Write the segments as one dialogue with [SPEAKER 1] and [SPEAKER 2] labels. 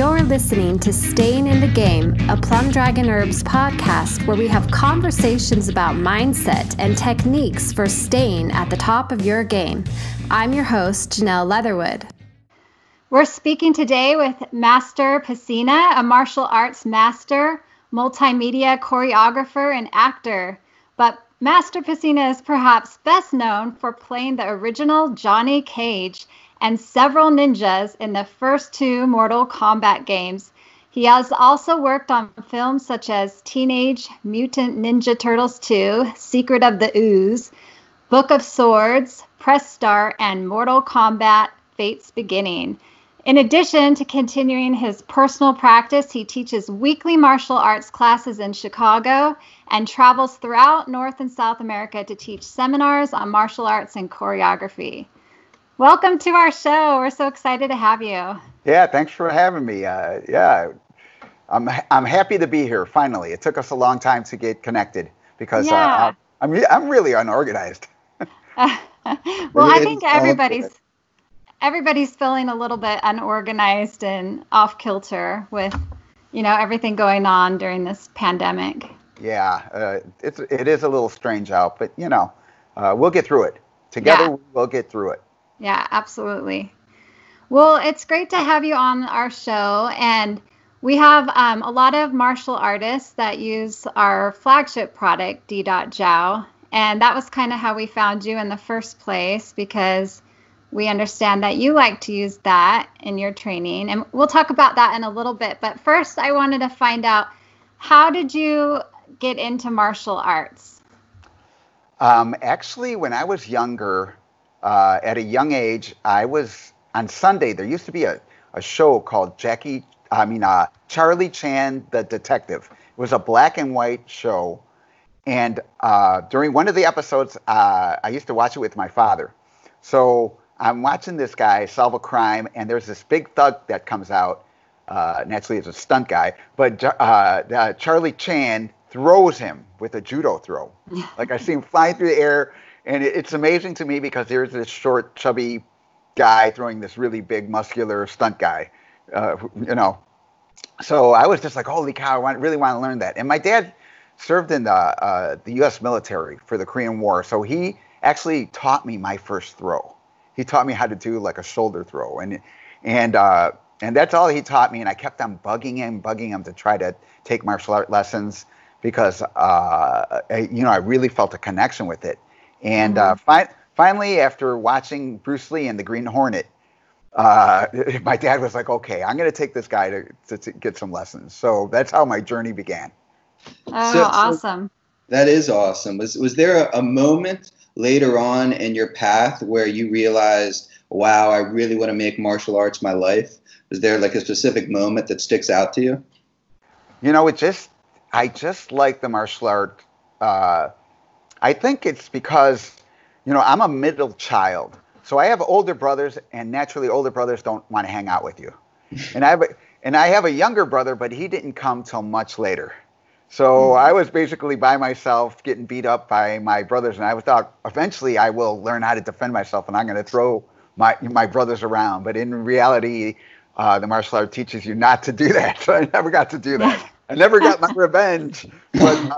[SPEAKER 1] You're listening to Staying in the Game, a Plum Dragon Herbs podcast where we have conversations about mindset and techniques for staying at the top of your game. I'm your host, Janelle Leatherwood. We're speaking today with Master Pesina, a martial arts master, multimedia choreographer, and actor. But Master Pesina is perhaps best known for playing the original Johnny Cage and several ninjas in the first two Mortal Kombat games. He has also worked on films such as Teenage Mutant Ninja Turtles 2, Secret of the Ooze, Book of Swords, Press Start, and Mortal Kombat Fate's Beginning. In addition to continuing his personal practice, he teaches weekly martial arts classes in Chicago and travels throughout North and South America to teach seminars on martial arts and choreography. Welcome to our show. We're so excited to have you.
[SPEAKER 2] Yeah, thanks for having me. Uh, yeah, I'm I'm happy to be here. Finally, it took us a long time to get connected because uh, yeah. uh, I'm I'm really unorganized.
[SPEAKER 1] well, I think everybody's everybody's feeling a little bit unorganized and off kilter with you know everything going on during this pandemic
[SPEAKER 2] yeah uh, it's it is a little strange out but you know uh, we'll get through it together yeah. we'll get through it
[SPEAKER 1] yeah absolutely. Well it's great to have you on our show and we have um, a lot of martial artists that use our flagship product Dit Da Jow and that was kind of how we found you in the first place because we understand that you like to use that in your training and we'll talk about that in a little bit but first i wanted to find out how did you get into martial arts?
[SPEAKER 2] Um, actually when i was younger uh, at a young age i was on sunday there used to be a, a show called jackie i mean uh, charlie chan the detective it was a black and white show and uh, during one of the episodes uh, i used to watch it with my father so I'm watching this guy solve a crime, and there's this big thug that comes out. Uh, naturally, it's a stunt guy, but uh, uh, Charlie Chan throws him with a judo throw. like I see him flying through the air, and it, it's amazing to me because there's this short, chubby guy throwing this really big, muscular stunt guy. Uh, you know, so I was just like, holy cow, I want, really want to learn that. And my dad served in the uh, the U.S. military for the Korean War, so he actually taught me my first throw he taught me how to do like a shoulder throw, and and uh, and that's all he taught me. And I kept on bugging him, bugging him to try to take martial art lessons because uh, I, you know I really felt a connection with it. And uh, fi- finally, after watching Bruce Lee and the Green Hornet, uh, my dad was like, "Okay, I'm going to take this guy to, to, to, get some lessons." So that's how my journey began.
[SPEAKER 1] Oh, so, awesome! So
[SPEAKER 3] that is awesome. Was was there a, a moment later on in your path where you realized, wow, I really want to make martial arts my life? Is there like a specific moment that sticks out to you?
[SPEAKER 2] You know, it just, I just like the martial art. Uh, I think it's because, you know, I'm a middle child. So I have older brothers, and naturally, older brothers don't want to hang out with you. and I have a, and I have a younger brother, but he didn't come till much later. So mm-hmm. I was basically by myself, getting beat up by my brothers, and I thought eventually I will learn how to defend myself, and I'm going to throw my my brothers around. But in reality, uh, the martial art teaches you not to do that. So I never got to do that. I never got my revenge. But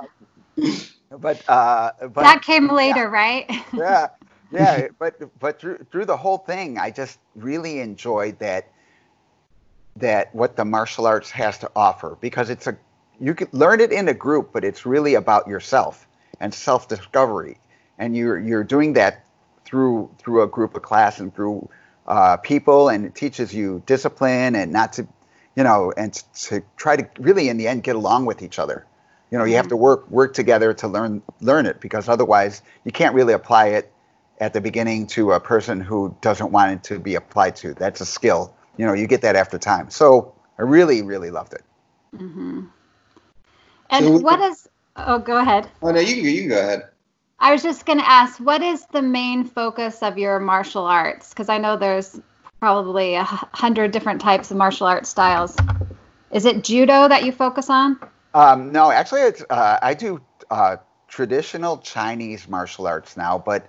[SPEAKER 2] uh, but, uh, but
[SPEAKER 1] that came later, yeah, right?
[SPEAKER 2] yeah, yeah. But but through through the whole thing, I just really enjoyed that that what the martial arts has to offer because it's a you can learn it in a group, but it's really about yourself and self-discovery, and you're you're doing that through through a group of class and through uh, people, and it teaches you discipline and not to, you know, and to try to really in the end get along with each other. You know, you have to mm-hmm. work work together to learn learn it because otherwise you can't really apply it at the beginning to a person who doesn't want it to be applied to. That's a skill. You know, you get that after time. So I really, really loved it.
[SPEAKER 1] Mm-hmm. And so, what is? Oh, go ahead.
[SPEAKER 3] Oh no, you you can go ahead.
[SPEAKER 1] I was just going to ask, what is the main focus of your martial arts? Because I know there's probably a hundred different types of martial arts styles. Is it judo that you focus on?
[SPEAKER 2] Um, no, actually, it's uh, I do uh, traditional Chinese martial arts now. But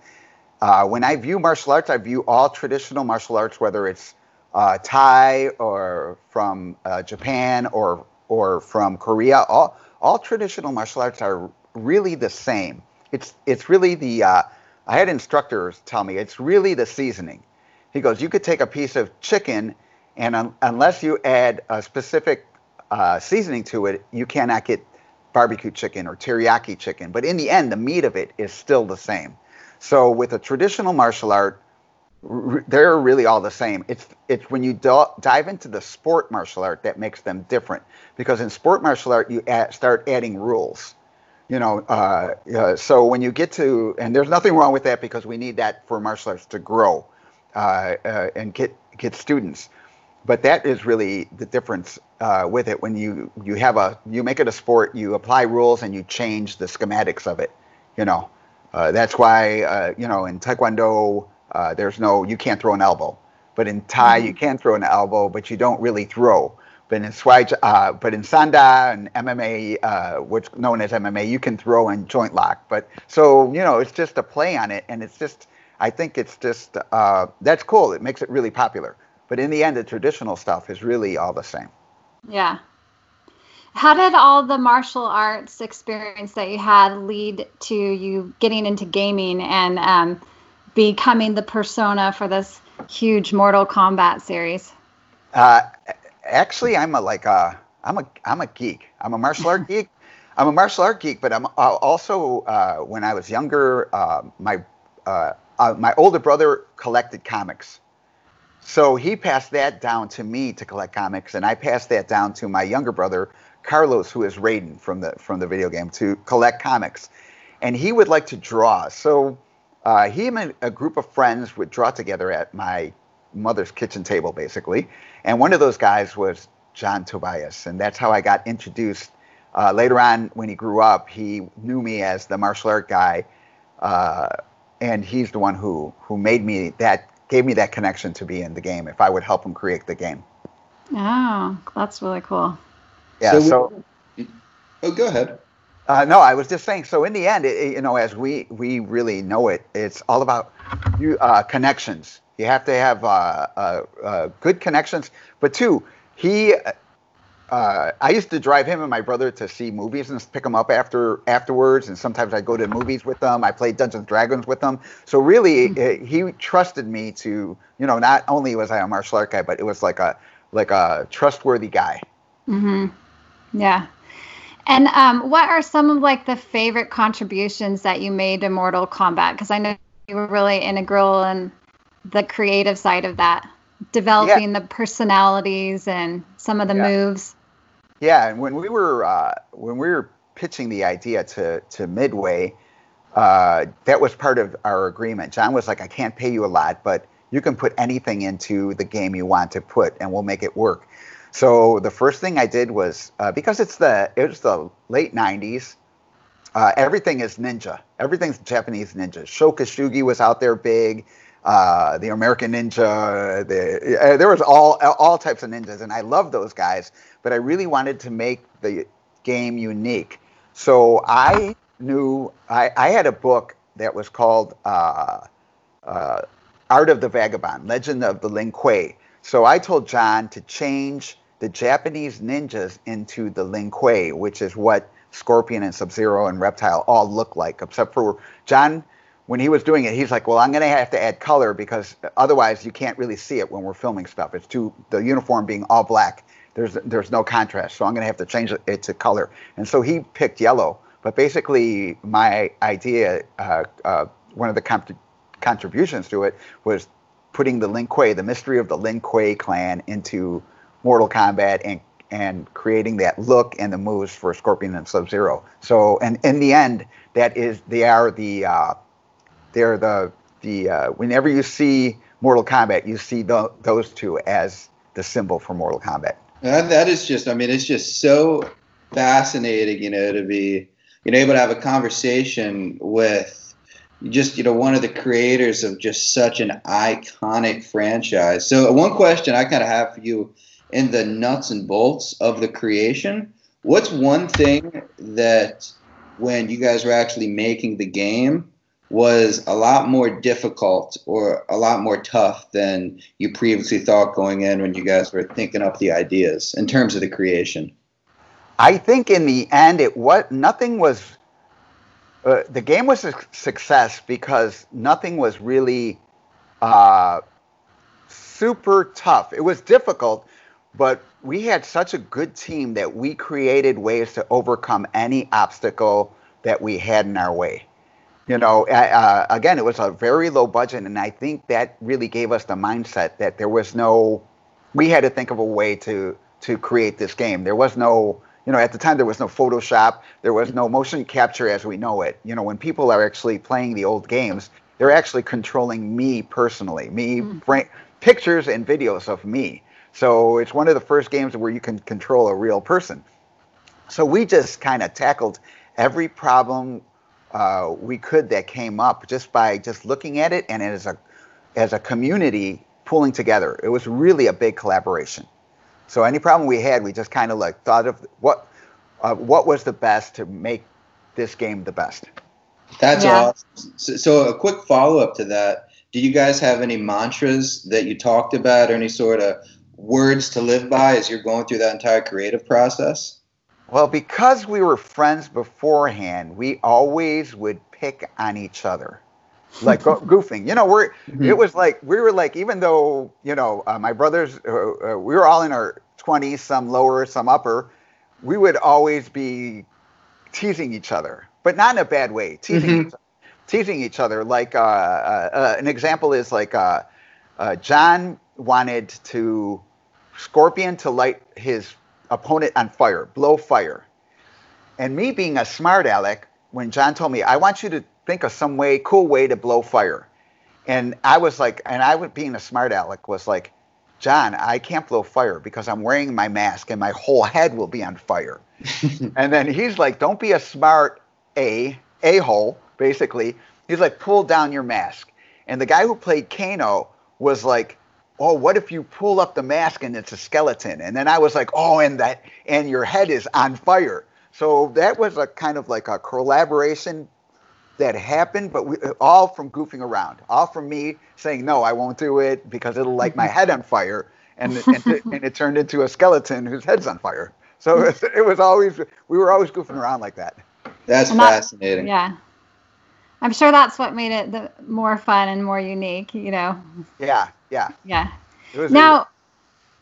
[SPEAKER 2] uh, when I view martial arts, I view all traditional martial arts, whether it's uh, Thai or from uh, Japan or or from Korea. All all traditional martial arts are really the same. It's it's really the uh, I had instructors tell me it's really the seasoning. He goes, you could take a piece of chicken, and un- unless you add a specific uh, seasoning to it, you cannot get barbecue chicken or teriyaki chicken. But in the end, the meat of it is still the same. So with a traditional martial art, r- they're really all the same. It's it's when you do- dive into the sport martial art that makes them different. Because in sport martial art, you add, start adding rules. You know, uh, uh, so when you get to, and there's nothing wrong with that because we need that for martial arts to grow uh, uh and get get students. But that is really the difference uh, with it. When you you have a you make it a sport, you apply rules and you change the schematics of it. You know, uh, that's why you know in Taekwondo there's no you can't throw an elbow, but in Thai mm-hmm. you can throw an elbow, but you don't really throw but in Swai, uh, but in Sanda and MMA, uh, what's known as MMA, you can throw in joint lock. But so you know, it's just a play on it, and it's just, I think it's just uh, that's cool. It makes it really popular. But in the end, the traditional stuff is really all the same.
[SPEAKER 1] Yeah. How did all the martial arts experience that you had lead to you getting into gaming and um, becoming the persona for this huge Mortal Kombat series?
[SPEAKER 2] Uh, actually, I'm a like a I'm a I'm a geek. I'm a martial art geek. I'm a martial art geek, but I'm uh, also uh, when I was younger, uh, my uh, uh, my older brother collected comics, so he passed that down to me to collect comics, and I passed that down to my younger brother Carlos, who is Raiden from the from the video game, to collect comics, and he would like to draw. So uh, he and a group of friends would draw together at my mother's kitchen table, basically. And one of those guys was John Tobias, and that's how I got introduced. Uh, later on, when he grew up, he knew me as the martial art guy, uh, and he's the one who who made me that gave me that connection to be in the game. If I would help him create the game.
[SPEAKER 1] Oh, that's really cool.
[SPEAKER 2] Yeah. So, so
[SPEAKER 3] oh, go ahead.
[SPEAKER 2] Uh, no, I was just saying. So in the end, it, you know, as we we really know it, it's all about you uh, connections. You have to have uh, uh, uh, good connections. But two, he, uh, I used to drive him and my brother to see movies and pick them up after afterwards. And sometimes I go to movies with them. I played Dungeons and Dragons with them. So really, mm-hmm. he trusted me to, you know, not only was I a martial art guy, but it was like a like a trustworthy guy.
[SPEAKER 1] Mm-hmm. Yeah. And um, what are some of like the favorite contributions that you made to Mortal Kombat? Because I know you were really integral in the creative side of that, developing yeah. the personalities and some of the yeah. moves.
[SPEAKER 2] Yeah, and when we were uh, when we were pitching the idea to to Midway, uh, that was part of our agreement. John was like, "I can't pay you a lot, but you can put anything into the game you want to put, and we'll make it work." So the first thing I did was uh, because it's the it was the late '90s. Uh, everything is ninja. Everything's Japanese ninja. Sho Kosugi was out there big uh, the American Ninja. The, uh, there was all all types of ninjas, and I love those guys. But I really wanted to make the game unique, so I knew I, I had a book that was called uh, uh Art of the Vagabond: Legend of the Lin Kuei. So I told John to change the Japanese ninjas into the Lin Kuei, which is what Scorpion and Sub Zero and Reptile all look like, except for John when he was doing it, he's like, "Well, I'm going to have to add color because otherwise you can't really see it when we're filming stuff. It's too the uniform being all black. There's there's no contrast, so I'm going to have to change it to color." And so he picked yellow. But basically, my idea, uh, uh, one of the comp- contributions to it, was putting the Lin Kuei, the mystery of the Lin Kuei clan, into Mortal Kombat and and creating that look and the moves for Scorpion and Sub Zero. So, and in the end, that is they are the uh, they're the the uh, whenever you see Mortal Kombat, you see the, those two as the symbol for Mortal Kombat.
[SPEAKER 3] That, that is just, I mean, it's just so fascinating, you know, to be you know able to have a conversation with just you know one of the creators of just such an iconic franchise. So one question I kind of have for you in the nuts and bolts of the creation. What's one thing that when you guys were actually making the game was a lot more difficult or a lot more tough than you previously thought going in when you guys were thinking up the ideas in terms of the creation?
[SPEAKER 2] I think in the end, it what nothing was. Uh, the game was a success because nothing was really uh, super tough. It was difficult, but we had such a good team that we created ways to overcome any obstacle that we had in our way. You know, uh, again, it was a very low budget, and I think that really gave us the mindset that there was no. We had to think of a way to to create this game. There was no you know, at the time there was no Photoshop, there was no motion capture as we know it. You know, when people are actually playing the old games, they're actually controlling me personally, me mm. pictures and videos of me. So it's one of the first games where you can control a real person. So we just kind of tackled every problem uh, we could that came up just by just looking at it and as a as a community pulling together. It was really a big collaboration. So any problem we had, we just kind of like thought of what uh, what was the best to make this game the best.
[SPEAKER 3] That's yeah. awesome. So, so a quick follow up to that: Do you guys have any mantras that you talked about, or any sort of words to live by as you're going through that entire creative process?
[SPEAKER 2] Well, because we were friends beforehand, we always would pick on each other like goofing. You know, we're mm-hmm. it was like we were like even though you know uh, my brothers uh, uh, we were all in our 20s, some lower, some upper. We would always be teasing each other, but not in a bad way. Teasing, mm-hmm. each, teasing each other. Like uh, uh, uh, an example is like John wanted to Scorpion to light his opponent on fire, blow fire. And me being a smart aleck, when John told me, I want you to think of some way, cool way to blow fire. And I was like, and I would being a smart aleck was like, John, I can't blow fire because I'm wearing my mask and my whole head will be on fire. and then he's like, don't be a smart a a hole, basically. He's like, pull down your mask. And the guy who played Kano was like, oh, what if you pull up the mask and it's a skeleton? And then I was like, oh, and that and your head is on fire. So that was a kind of like a collaboration that happened, but we, all from goofing around, all from me saying no, I won't do it because it'll light my head on fire, and and, it, and it turned into a skeleton whose head's on fire. So it was, it was always we were always goofing around like that.
[SPEAKER 3] That's fascinating.
[SPEAKER 1] Yeah. I'm sure that's what made it the more fun and more unique, you know.
[SPEAKER 2] Yeah, yeah.
[SPEAKER 1] Yeah. Now,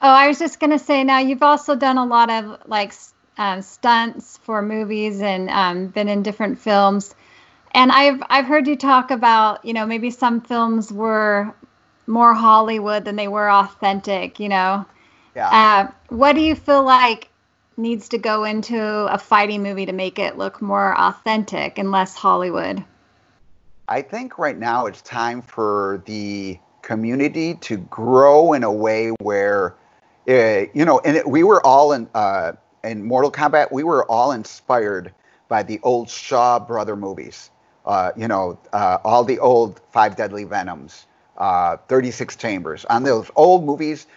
[SPEAKER 1] oh, I was just gonna say. Now you've also done a lot of like um, stunts for movies and um, been in different films and I've I've heard you talk about you know maybe some films were more Hollywood than they were authentic. You know,
[SPEAKER 2] yeah.
[SPEAKER 1] Uh, what do you feel like needs to go into a fighting movie to make it look more authentic and less Hollywood?
[SPEAKER 2] I think right now it's time for the community to grow in a way where, uh, you know, and it, we were all in uh, in Mortal Kombat. We were all inspired by the old Shaw brother movies uh, you know, uh, all the old Five Deadly Venoms, uh, 36 Chambers, on those old movies,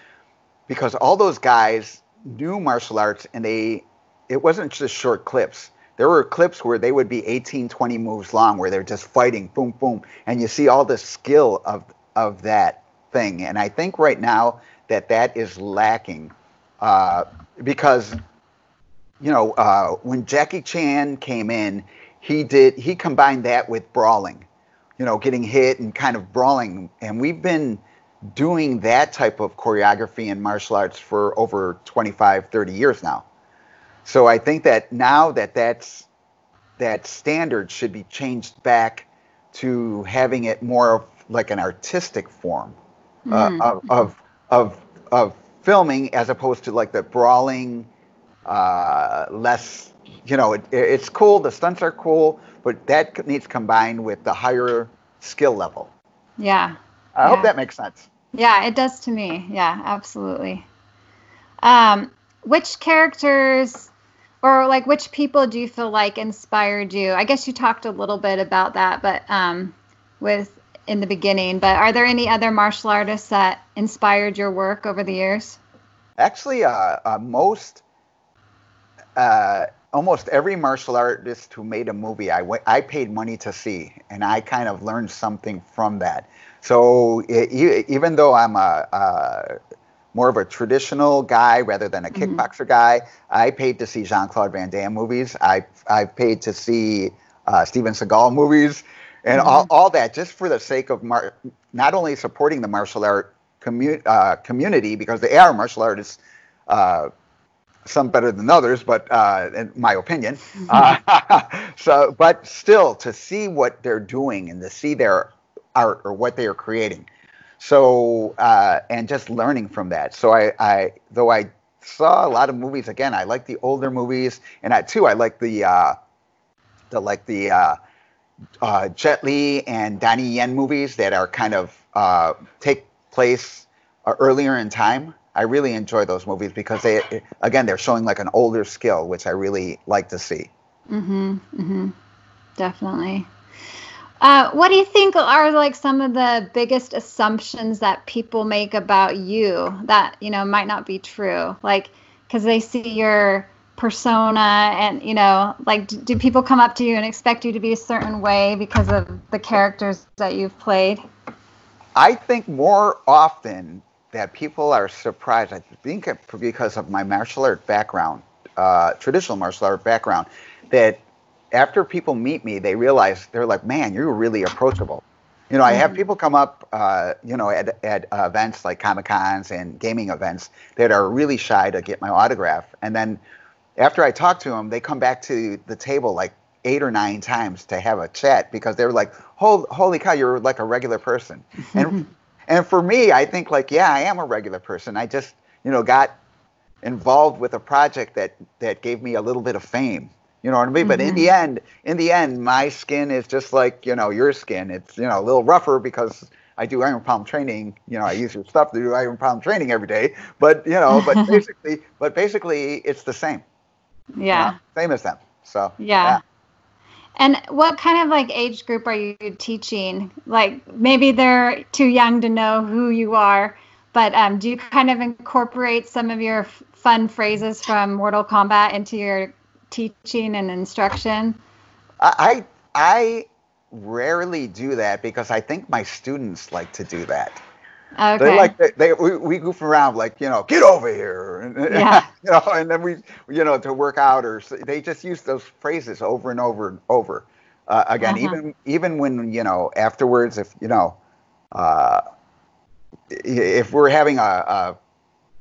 [SPEAKER 2] because all those guys knew martial arts and they, it wasn't just short clips. There were clips where they would be 18, 20 moves long, where they're just fighting, boom, boom, and you see all the skill of of that thing. And I think right now that that is lacking, uh, because, you know, uh, when Jackie Chan came in, he did he combined that with brawling, you know, getting hit and kind of brawling. And we've been doing that type of choreography in martial arts for over 25, 30 years now. So I think that now that that's that standard should be changed back to having it more of like an artistic form uh, mm. of, of, of of filming as opposed to like the brawling, uh, less you know, it, it's cool. The stunts are cool, but that needs combined with the higher skill level.
[SPEAKER 1] Yeah.
[SPEAKER 2] I
[SPEAKER 1] yeah.
[SPEAKER 2] hope that makes sense.
[SPEAKER 1] Yeah, it does to me. Yeah, absolutely. Um, which characters or like which people do you feel like inspired you? I guess you talked a little bit about that, but um, with in the beginning. But are there any other martial artists that inspired your work over the years?
[SPEAKER 2] Actually, uh, uh, most uh, almost every martial artist who made a movie, I, w- I paid money to see, and I kind of learned something from that. So it, even though I'm a, a, more of a traditional guy rather than a mm-hmm. kickboxer guy, I paid to see Jean Claude Van Damme movies. I I paid to see uh, Steven Seagal movies, and mm-hmm. all, all that just for the sake of mar- not only supporting the martial art commu- uh, community because they are martial artists. Uh, some better than others, but uh, in my opinion. Uh, so, but still, to see what they're doing and to see their art or what they are creating. So, uh, and just learning from that. So, I, I, though I saw a lot of movies again, I like the older movies, and I too, I like the, uh, the like the uh, Jet Li and Donnie Yen movies that are kind of uh, take place uh, earlier in time. I really enjoy those movies because they, again, they're showing like an older skill, which I really like to see.
[SPEAKER 1] Mm-hmm. Mm-hmm. Definitely. Uh, what do you think are like some of the biggest assumptions that people make about you that you know might not be true? Like, because they see your persona and you know like do, do people come up to you and expect you to be a certain way because of the characters that you've played
[SPEAKER 2] i think more often that people are surprised i think because of my martial art background uh, traditional martial art background that after people meet me, they realize they're like, man, you're really approachable. You know, I have mm-hmm. people come up, uh, you know, at, at uh, events like Comic Cons and gaming events that are really shy to get my autograph. And then after I talk to them, they come back to the table like eight or nine times to have a chat because they're like, holy, holy cow, you're like a regular person. and, and for me, I think like, yeah, I am a regular person. I just, you know, got involved with a project that, that gave me a little bit of fame you know what I mean? Mm-hmm. But in the mm-hmm. end, in the end, my skin is just like you know your skin. It's you know a little rougher because I do iron palm training. You know, I use your stuff to do iron palm training every day. But you know, but basically, but basically, it's the same.
[SPEAKER 1] Yeah.
[SPEAKER 2] Know, same as them. So.
[SPEAKER 1] Yeah. yeah. And what kind of like age group are you teaching? Like maybe they're too young to know who you are, but um, do you kind of incorporate some of your f- fun phrases from Mortal Kombat into your teaching and instruction?
[SPEAKER 2] I I rarely do that because I think my students like to do that.
[SPEAKER 1] Okay.
[SPEAKER 2] They like they, they we, we goof around like you know get over here and yeah. you know and then we you know to work out or they just use those phrases over and over and over uh, again uh-huh. even even when you know afterwards if you know uh, if we're having a, a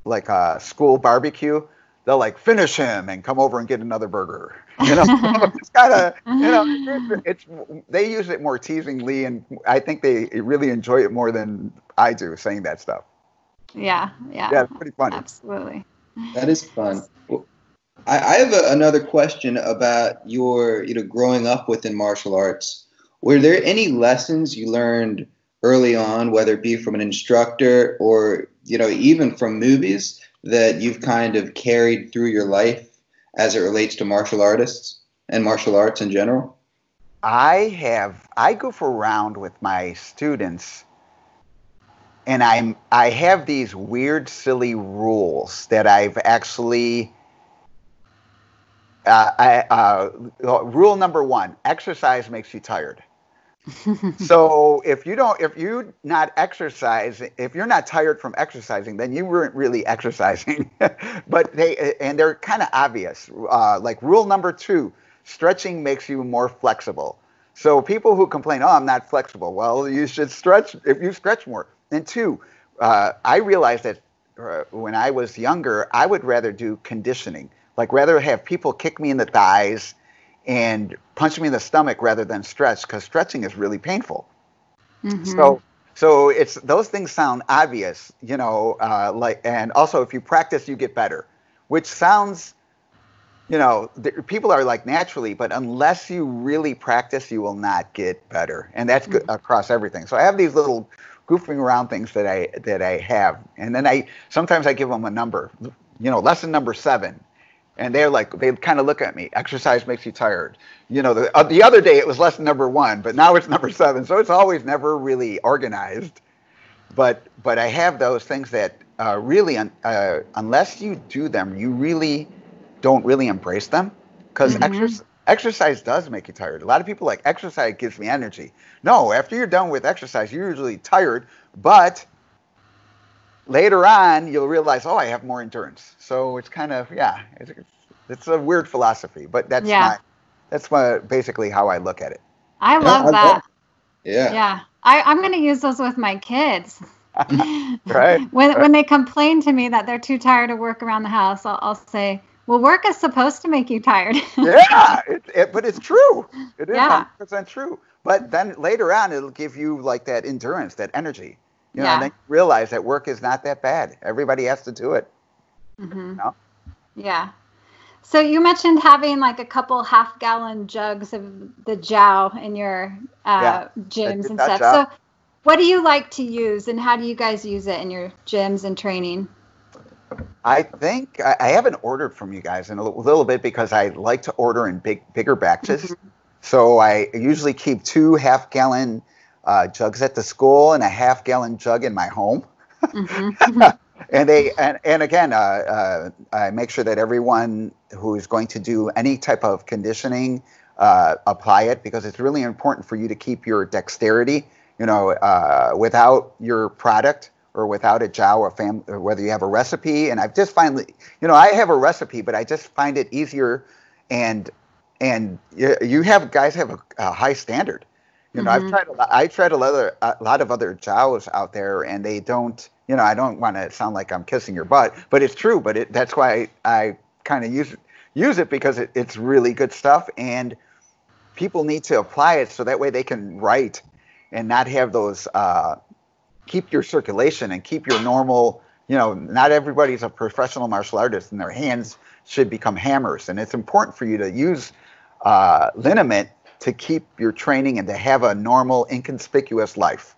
[SPEAKER 2] like a school barbecue they'll like finish him and come over and get another burger. You know, it's kind of you know it's they use it more teasingly, and I think they really enjoy it more than I do saying that stuff.
[SPEAKER 1] Yeah, yeah,
[SPEAKER 2] yeah, pretty funny.
[SPEAKER 1] Absolutely.
[SPEAKER 3] That is fun. I, I have a, another question about your you know growing up within martial arts. Were there any lessons you learned early on, whether it be from an instructor or you know even from movies? that you've kind of carried through your life as it relates to martial artists and martial arts in general?
[SPEAKER 2] I have I goof around with my students and I'm I have these weird silly rules that I've actually uh, I, uh, rule number one: exercise makes you tired. so if you don't if you not exercise if you're not tired from exercising then you weren't really exercising. But they and they're kind of obvious. Uh, like rule number two stretching makes you more flexible. So people who complain oh i'm not flexible. Well you should stretch if you stretch more and two uh, i realized that uh, when i was younger i would rather do conditioning like rather have people kick me in the thighs and punch me in the stomach rather than stretch because stretching is really painful. Mm-hmm. So so it's those things sound obvious, you know, uh, like and also if you practice, you get better, which sounds, you know, people are like naturally, but unless you really practice, you will not get better, and that's mm-hmm. across everything. So I have these little goofing around things that I that I have, and then I sometimes I give them a number, you know, lesson number seven. And they're like they kind of look at me exercise makes you tired. You know the, uh, the other day it was lesson number one but now it's number seven. So it's always never really organized. But but i have those things that uh, really uh, unless you do them you really don't really embrace them. Because mm-hmm. exercise does make you tired. A lot of people like exercise gives me energy. No, after you're done with exercise, you're usually tired, but later on you'll realize, oh, I have more endurance. So it's kind of yeah, it's, it's a weird philosophy, but that's yeah. my that's my basically how I look at it.
[SPEAKER 1] I love yeah, that.
[SPEAKER 3] Yeah.
[SPEAKER 1] Yeah. I, I'm going to use those with my kids.
[SPEAKER 2] right.
[SPEAKER 1] when
[SPEAKER 2] right.
[SPEAKER 1] when they complain to me that they're too tired to work around the house, I'll, I'll say, "Well, work is supposed to make you tired."
[SPEAKER 2] yeah, it, it, but it's true. It is yeah. 100% true. But then later on, it'll give you like that endurance, that energy. You know, yeah. and then you realize that work is not that bad. Everybody has to do it.
[SPEAKER 1] Mm-hmm. You know? Yeah. So you mentioned having like a couple half gallon jugs of the Jow in your uh, yeah, gyms and stuff. So what do you like to use and how do you guys use it in your gyms and training?
[SPEAKER 2] I think I, I haven't ordered from you guys in a little bit because I like to order in big, bigger batches. Mm-hmm. So I usually keep two half gallon uh, jugs at the school and a half gallon jug in my home. Mm-hmm. and they and, and again, uh, uh, I make sure that everyone who is going to do any type of conditioning uh, apply it because it's really important for you to keep your dexterity. You know, uh, without your product or without a jow or fam, or whether you have a recipe. And I've just finally, you know, I have a recipe, but I just find it easier and and you, you have guys have a, a high standard. You know, mm-hmm. I've tried a lot, I tried a lot, of, a lot of other jows out there, and they don't. You know, I don't want to sound like I'm kissing your butt, but it's true. But it, that's why I, I kind of use use it because it, it's really good stuff, and people need to apply it so that way they can write and not have those. Uh, keep your circulation and keep your normal. You know, not everybody's a professional martial artist, and their hands should become hammers. And it's important for you to use uh, liniment to keep your training and to have a normal, inconspicuous life.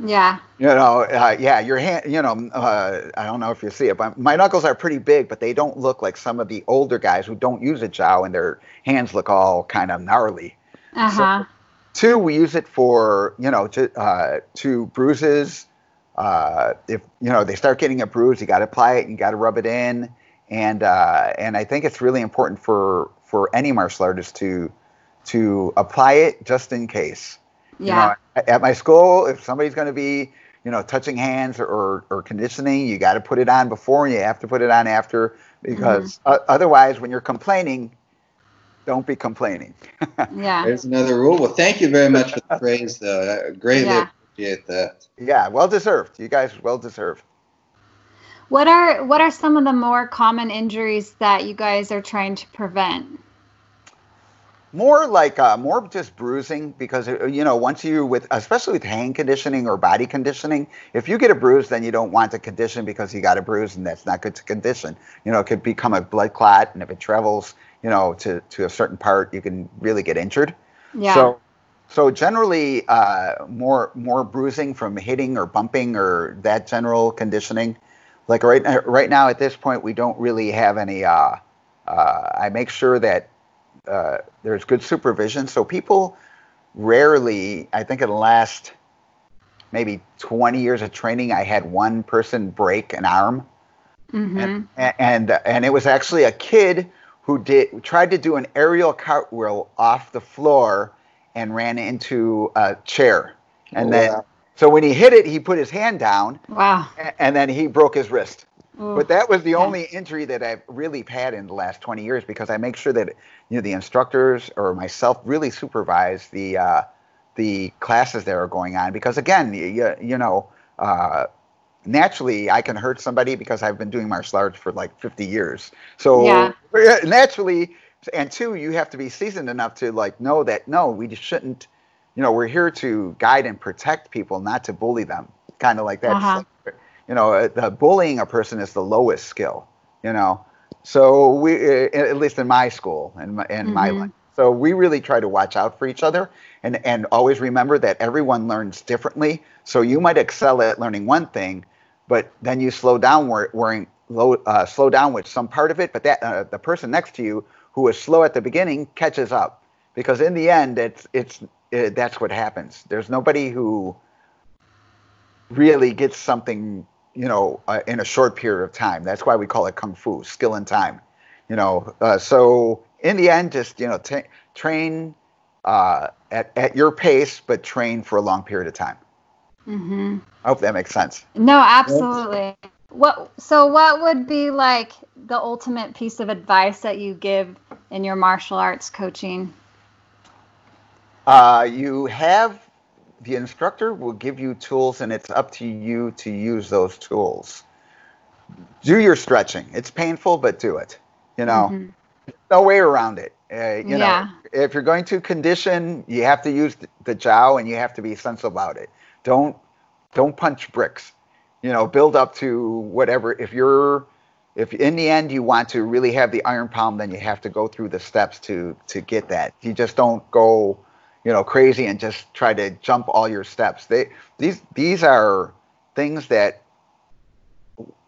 [SPEAKER 1] Yeah.
[SPEAKER 2] You know, uh, yeah, your hand, you know, uh, I don't know if you see it, but my knuckles are pretty big, but they don't look like some of the older guys who don't use a jow and their hands look all kind of gnarly.
[SPEAKER 1] Uh huh. So,
[SPEAKER 2] two, we use it for, you know, to, uh, to bruises. Uh, if, you know, they start getting a bruise, you got to apply it, you got to rub it in. And, uh, and I think it's really important for, for any martial artist to, to apply it just in case.
[SPEAKER 1] Yeah.
[SPEAKER 2] You know, at my school, if somebody's going to be, you know, touching hands or, or conditioning, you got to put it on before and you have to put it on after because mm-hmm. uh, otherwise, when you're complaining, don't be complaining.
[SPEAKER 1] yeah.
[SPEAKER 3] There's another rule. Well, thank you very much for the praise, though. I greatly yeah. Appreciate that.
[SPEAKER 2] Yeah, well deserved. You guys well deserved.
[SPEAKER 1] What are what are some of the more common injuries that you guys are trying to prevent?
[SPEAKER 2] more like uh, more just bruising because uh, you know once you with especially with hand conditioning or body conditioning if you get a bruise then you don't want to condition because you got a bruise and that's not good to condition you know it could become a blood clot and if it travels you know to to a certain part you can really get injured
[SPEAKER 1] yeah
[SPEAKER 2] so so generally uh, more more bruising from hitting or bumping or that general conditioning like right right now at this point we don't really have any uh, uh I make sure that uh, there's good supervision. So people rarely, I think in the last maybe 20 years of training, I had one person break an arm. Mm-hmm. And, and, and it was actually a kid who did tried to do an aerial cartwheel off the floor and ran into a chair. And oh, then wow. so when he hit it, he put his hand down.
[SPEAKER 1] Wow.
[SPEAKER 2] And then he broke his wrist. But that was the only injury that I've really had in the last 20 years because I make sure that you know the instructors or myself really supervise the uh, the classes that are going on because again you, you know uh, naturally I can hurt somebody because I've been doing martial arts for like 50 years. So
[SPEAKER 1] yeah.
[SPEAKER 2] naturally, and two, you have to be seasoned enough to like know that no, we just shouldn't. You know, we're here to guide and protect people, not to bully them. Kind of like that. Uh-huh you know, uh, the bullying a person is the lowest skill, you know. So we, uh, at least in my school and my, in mm-hmm. my life. So we really try to watch out for each other and, and always remember that everyone learns differently. So you might excel at learning one thing, but then you slow down worrying, low, uh, slow down with some part of it. But that uh, the person next to you who was slow at the beginning catches up because in the end, it's it's it, that's what happens. There's nobody who really gets something you know, uh, in a short period of time. That's why we call it kung fu, skill in time. You know, uh, so in the end, just you know, t- train uh, at at your pace, but train for a long period of time.
[SPEAKER 1] Mm-hmm.
[SPEAKER 2] I hope that makes sense.
[SPEAKER 1] No, absolutely. What so what would be like the ultimate piece of advice that you give in your martial arts coaching?
[SPEAKER 2] Uh, you have the instructor will give you tools, and it's up to you to use those tools. Do your stretching. It's painful, but do it. You know,
[SPEAKER 1] Mhm.
[SPEAKER 2] no way around it. Uh, you
[SPEAKER 1] Yeah.
[SPEAKER 2] know, if you're going to condition, you have to use the, the jow, and you have to be sensible about it. Don't don't punch bricks. You know, build up to whatever. If you're if in the end you want to really have the iron palm, then you have to go through the steps to to get that. You just don't go, you know, crazy and just try to jump all your steps. They these these are things that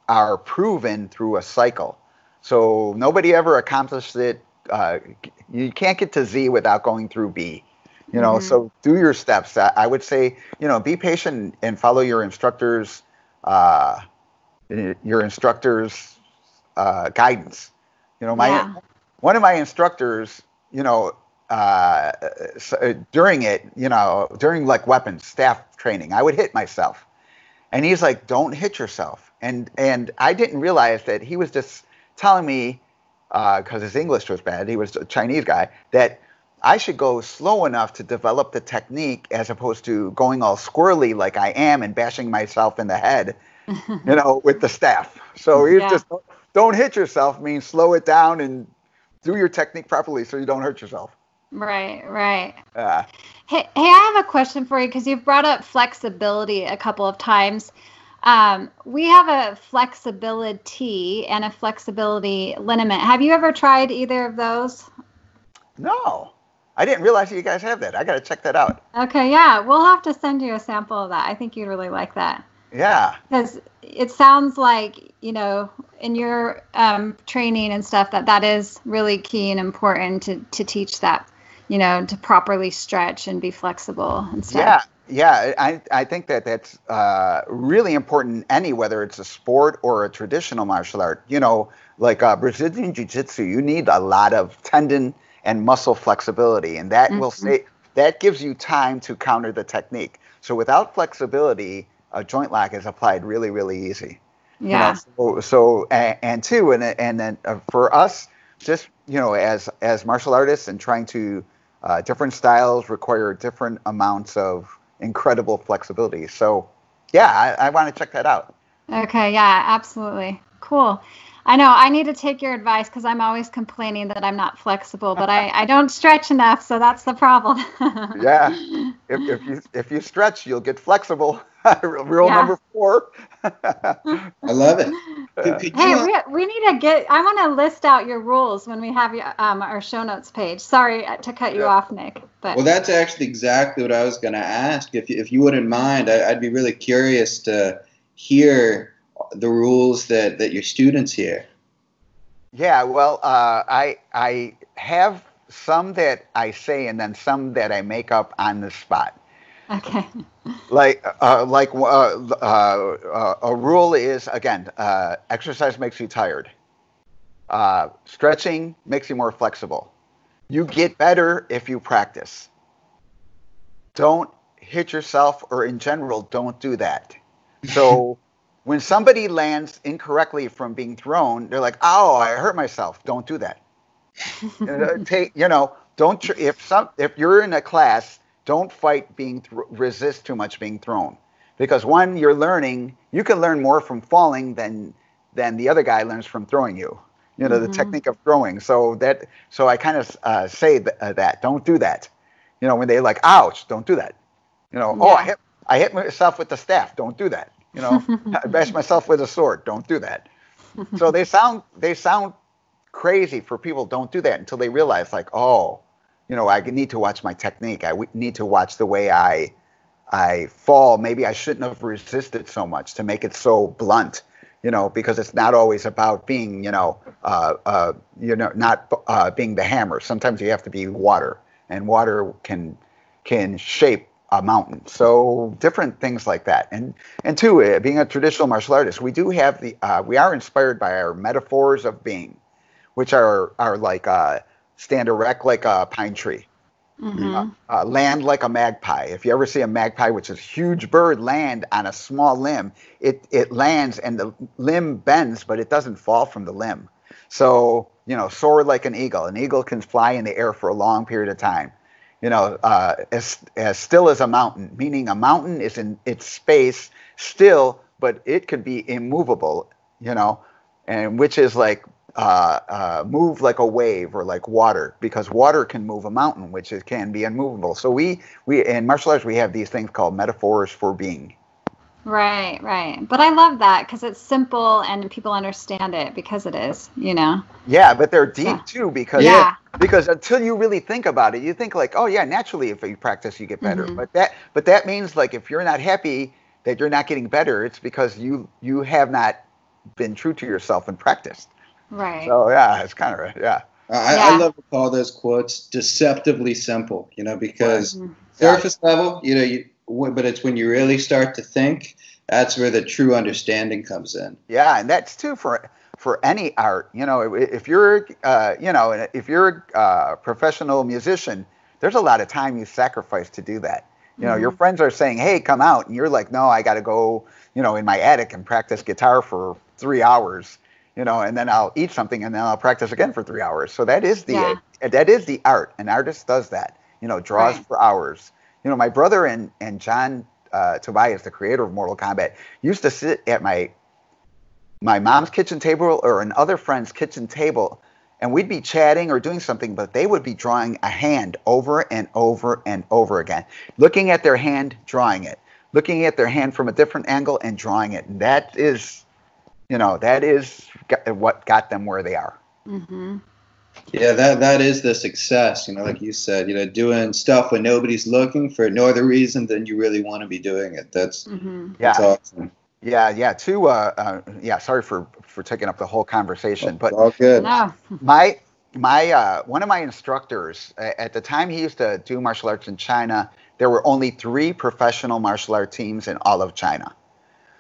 [SPEAKER 2] are proven through a cycle. So nobody ever accomplished it. Uh, you can't get to Z without going through B. You know,
[SPEAKER 1] Mhm.
[SPEAKER 2] so do your steps. I would say, you know, be patient and follow your instructors, uh, your instructors' uh, guidance. You know, my
[SPEAKER 1] Yeah.
[SPEAKER 2] one of my instructors, you know, uh, uh, during it, you know, during like weapons staff training, I would hit myself, and he's like, "Don't hit yourself," and and I didn't realize that he was just telling me because his English was bad. He was a Chinese guy that I should go slow enough to develop the technique as opposed to going all squirrely like I am and bashing myself in the head, you know, with the staff. So he's
[SPEAKER 1] Yeah.
[SPEAKER 2] just don't hit yourself means slow it down and do your technique properly so you don't hurt yourself.
[SPEAKER 1] Right, right.
[SPEAKER 2] Uh,
[SPEAKER 1] Hey, hey, I have a question for you because you've brought up flexibility a couple of times. Um, we have a flexibility and a flexibility liniment. Have you ever tried either of those?
[SPEAKER 2] no, I didn't realize you guys have that. I got to check that out.
[SPEAKER 1] Okay, yeah, we'll have to send you a sample of that. I think you'd really like that
[SPEAKER 2] Yeah,
[SPEAKER 1] because it sounds like you know in your um, training and stuff that that is really key and important to to teach that you know to properly stretch and be flexible and stuff.
[SPEAKER 2] yeah, yeah. I, I think that that's uh, really important in any, whether it's a sport or a traditional martial art. You know, like uh, Brazilian Jiu Jitsu, you need a lot of tendon and muscle flexibility, and that will
[SPEAKER 1] Mhm.
[SPEAKER 2] say that gives you time to counter the technique. So without flexibility, a joint lock is applied really, really easy. You know,
[SPEAKER 1] Yeah.
[SPEAKER 2] so, so and, and two, and and then uh, for us, just you know, as as martial artists and trying to uh, different styles require different amounts of incredible flexibility. So, yeah, I, I want to check that out.
[SPEAKER 1] Okay, yeah, absolutely. Cool. I know I need to take your advice because I'm always complaining that I'm not flexible, but I, I don't stretch enough, so that's the problem.
[SPEAKER 2] Yeah. If, if you if you stretch, you'll get flexible. Rule
[SPEAKER 1] Yeah.
[SPEAKER 2] number four.
[SPEAKER 3] I love it. Could, could
[SPEAKER 1] Hey, we, we need to get, I want to list out your rules when we have your, um, our show notes page. Sorry uh, to cut you
[SPEAKER 2] Yeah.
[SPEAKER 1] off, Nick, but
[SPEAKER 3] well, that's actually exactly what I was going to ask. If you, if you wouldn't mind, I, I'd be really curious to hear the rules that, that your students hear.
[SPEAKER 2] Yeah, well, uh, I I have some that I say and then some that I make up on the spot.
[SPEAKER 1] okay.
[SPEAKER 2] Like uh, like uh, uh, uh, a rule is again, uh, exercise makes you tired. Uh, stretching makes you more flexible. You get better if you practice. Don't hit yourself, or in general, don't do that. So. When somebody lands incorrectly from being thrown, they're like, "Oh, I hurt myself." Don't do that. Uh, take you know don't tr- if some if you're in a class don't fight being th- resist too much being thrown. Because one you're learning you can learn more from falling than than the other guy learns from throwing you you know
[SPEAKER 1] Mhm.
[SPEAKER 2] the technique of throwing. So that so i kind of uh, say th- uh, that don't do that. You know when they're like ouch don't do that. You know oh i hit i hit myself with the staff. Don't do that you know i bash myself with a sword. Don't do that. So they sound they sound crazy for people don't do that until they realize like oh you know i need to watch my technique. I w- need to watch the way i i fall. Maybe i shouldn't have resisted so much to make it so blunt you know because it's not always about being you know uh, uh, you know not uh, being the hammer. Sometimes you have to be water and water can can shape a mountain so different things like that and and two uh, being a traditional martial artist we do have the uh, we are inspired by our metaphors of being which are are like uh, stand erect like a pine tree.
[SPEAKER 1] Mm-hmm.
[SPEAKER 2] Uh, uh, land like a magpie. If you ever see a magpie, which is a huge bird, land on a small limb, it it lands and the limb bends, but it doesn't fall from the limb. So you know, soar like an eagle. An eagle can fly in the air for a long period of time. You know, uh, as as still as a mountain, meaning a mountain is in its space still, but it could be immovable. You know, and which is like uh, uh, move like a wave or like water because water can move a mountain, which is, can be unmovable. So we we in martial arts we have these things called metaphors for being.
[SPEAKER 1] Right, right. But I love that because it's simple and people understand it because it is, you know.
[SPEAKER 2] Yeah, but they're deep
[SPEAKER 1] Yeah.
[SPEAKER 2] too because
[SPEAKER 1] Yeah.
[SPEAKER 2] because until you really think about it, you think like, oh yeah, naturally if you practice you get better.
[SPEAKER 1] Mhm.
[SPEAKER 2] But that but that means like if you're not happy that you're not getting better, it's because you you have not been true to yourself and practiced.
[SPEAKER 1] Right.
[SPEAKER 2] So yeah, it's kind of yeah.
[SPEAKER 3] I,
[SPEAKER 1] Yeah.
[SPEAKER 3] I love to call those quotes deceptively simple, you know, because
[SPEAKER 1] Mhm.
[SPEAKER 3] surface level, you know, you, w- but it's when you really start to think, that's where the true understanding comes in.
[SPEAKER 2] Yeah, and that's too for for any art. You know, if you're uh, you know if you're a uh, professional musician, there's a lot of time you sacrifice to do that. You know, your friends are saying, "Hey, come out," and you're like, "No, I got to go." You know, in my attic and practice guitar for three hours. You know, and then I'll eat something, and then I'll practice again for three hours. So that is the
[SPEAKER 1] Yeah.
[SPEAKER 2] that is the art. An artist does that. You know, draws
[SPEAKER 1] Right.
[SPEAKER 2] for hours. You know, my brother and and John uh, Tobias, the creator of Mortal Kombat, used to sit at my my mom's kitchen table or another friend's kitchen table and we'd be chatting or doing something but they would be drawing a hand over and over and over again looking at their hand drawing it looking at their hand from a different angle and drawing it and that is you know that is what got them where they are
[SPEAKER 1] Mm-hmm.
[SPEAKER 3] Yeah, that that is the success, you know, like you said, you know, doing stuff when nobody's looking for no other reason than you really want to be doing it. That's
[SPEAKER 1] Mm-hmm.
[SPEAKER 2] yeah
[SPEAKER 3] that's awesome.
[SPEAKER 2] yeah yeah too uh, uh yeah sorry for for taking up the whole conversation but
[SPEAKER 3] all good.
[SPEAKER 1] No.
[SPEAKER 2] my my uh, one of my instructors at the time he used to do martial arts in China. There were only three professional martial art teams in all of China,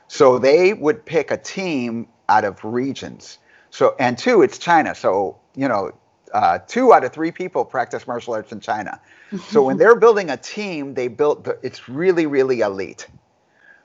[SPEAKER 2] so they would pick a team out of regions. So and two, it's China. So you know, uh, two out of three people practice martial arts in China. So when they're building a team, they built the, it's really really elite.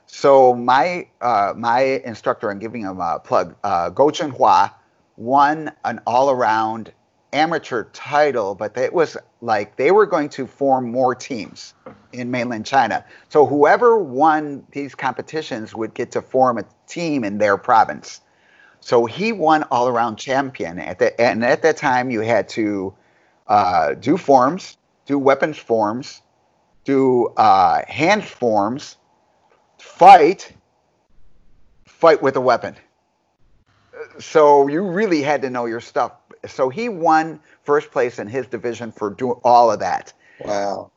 [SPEAKER 2] So my uh, my instructor, I'm giving him a plug, uh, Go Hua, won an all-around amateur title, but it was like they were going to form more teams in mainland China. So whoever won these competitions would get to form a team in their province. So he won all-around champion. At the, and at that time, you had to uh, do forms, do weapons forms, do uh, hand forms, fight, fight with a weapon. So you really had to know your stuff. So he won first place in his division for doing all of that.
[SPEAKER 3] Wow.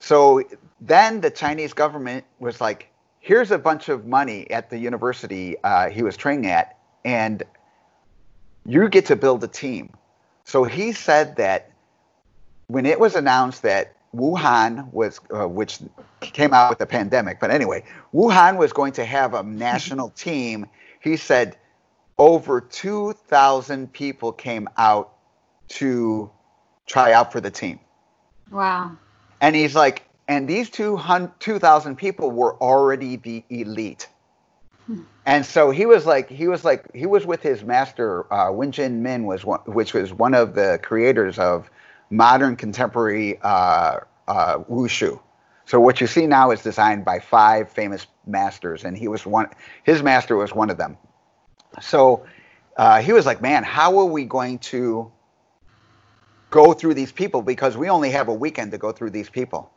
[SPEAKER 2] So then the Chinese government was like, here's a bunch of money at the university uh, he was training at, and you get to build a team. So he said that when it was announced that Wuhan was, uh, which came out with the pandemic, but anyway, Wuhan was going to have a national team, he said over 2,000 people came out to try out for the team.
[SPEAKER 1] Wow.
[SPEAKER 2] And he's like, and these 2,000 people were already the elite. And so he was like, he was like, he was with his master, uh, Wen Jin Min, was one, which was one of the creators of modern contemporary uh, uh, wushu. So what you see now is designed by five famous masters, and he was one. His master was one of them. So uh, he was like, man, how are we going to go through these people because we only have a weekend to go through these people.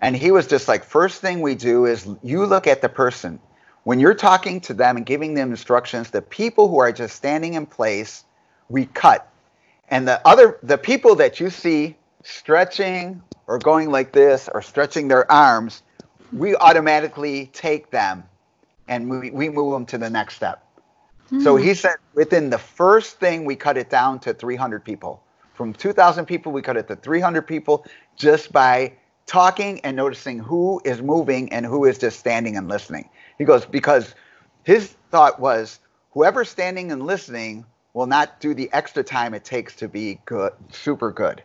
[SPEAKER 2] And he was just like, first thing we do is you look at the person. When you're talking to them and giving them instructions, the people who are just standing in place, we cut. And the other, the people that you see stretching or going like this or stretching their arms, we automatically take them and we, we move them to the next step. So hmm. he said within the first thing, we cut it down to 300 people. From 2,000 people, we cut it to 300 people just by talking and noticing who is moving and who is just standing and listening. He goes, because his thought was whoever's standing and listening will not do the extra time it takes to be good, super good.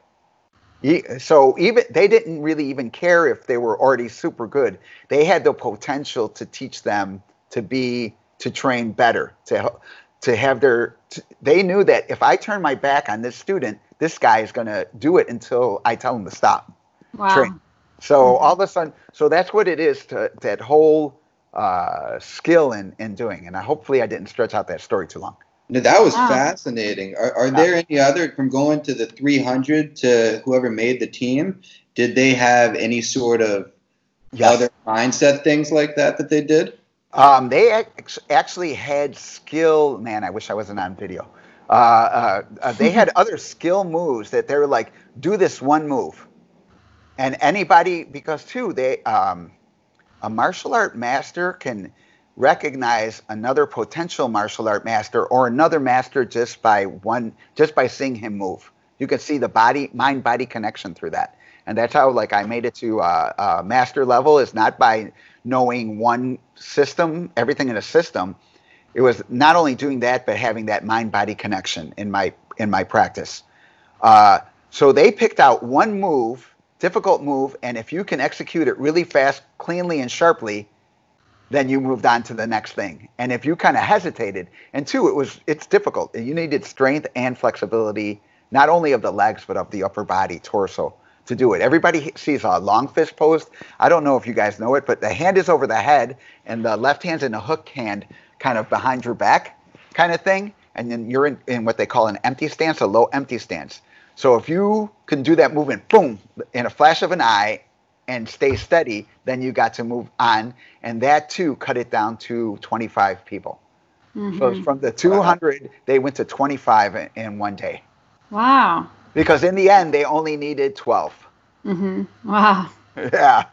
[SPEAKER 2] So even they didn't really even care if they were already super good. They had the potential to teach them to be to train better, to to have their. To, they knew that if I turn my back on this student, this guy is going to do it until I tell him to stop.
[SPEAKER 1] Wow. Train.
[SPEAKER 2] So mm-hmm. all of a sudden, so that's what it is to that whole uh, skill in in doing. And I, hopefully, I didn't stretch out that story too long.
[SPEAKER 3] No, that was wow. fascinating. Are, are there any other from going to the 300 to whoever made the team? Did they have any sort of yes. other mindset things like that that they did?
[SPEAKER 2] Um, they actually had skill. Man, I wish I wasn't on video. Uh, uh, uh, they had other skill moves that they were like, do this one move, and anybody because too they um, a martial art master can recognize another potential martial art master or another master just by one just by seeing him move. You can see the body mind body connection through that. And that's how like i made it to uh, uh, master level is not by knowing one system everything in a system. It was not only doing that but having that mind body connection in my in my practice. Uh, so they picked out one move difficult move and if you can execute it really fast cleanly and sharply then you moved on to the next thing. And if you kind of hesitated, and two, it was it's difficult. You needed strength and flexibility, not only of the legs but of the upper body, torso to do it. Everybody sees a long fist pose. I don't know if you guys know it, but the hand is over the head and the left hand's in a hook hand kind of behind your back kind of thing. And then you're in, in what they call an empty stance, a low empty stance. So if you can do that movement, boom, in a flash of an eye, and stay steady, then you got to move on. And that too cut it down to 25 people. Mm-hmm. So from the 200, wow. they went to 25 in, in, one day.
[SPEAKER 1] Wow.
[SPEAKER 2] Because in the end, they only needed 12.
[SPEAKER 1] Mm-hmm. Wow.
[SPEAKER 2] Yeah.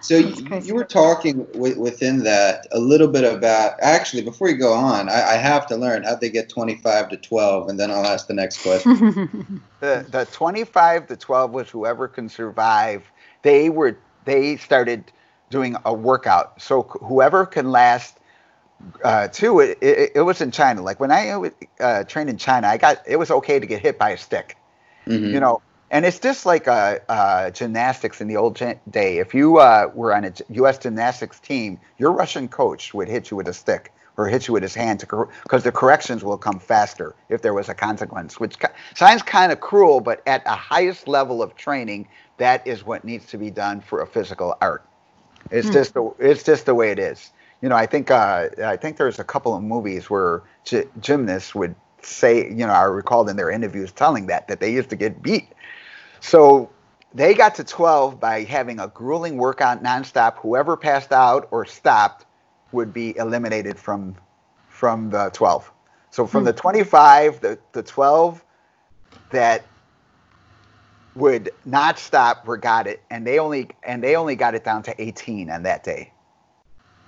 [SPEAKER 3] So you, you, were talking w- within that a little bit about actually before you go on, I, I have to learn how they get 25 to 12, and then I'll ask the next question.
[SPEAKER 2] the the 25 to 12 was whoever can survive they were they started doing a workout. So whoever can last uh, two, it, it, it, was in China. Like when I uh, trained in China, I got it was okay to get hit by a stick, mm-hmm. you know. And it's just like uh, uh gymnastics in the old day. If you uh, were on a U.S. gymnastics team, your Russian coach would hit you with a stick or hit you with his hand because the corrections will come faster if there was a consequence. Which sounds kind of cruel, but at a highest level of training, that is what needs to be done for a physical art. It's hmm. just the it's just the way it is. You know, I think uh, I think there's a couple of movies where gymnasts would say, you know, I recalled in their interviews telling that that they used to get beat. So they got to 12 by having a grueling workout nonstop. Whoever passed out or stopped would be eliminated from from the 12. So from hmm. the 25, the, the 12 that would not stop got it, and they only and they only got it down to 18 on that day.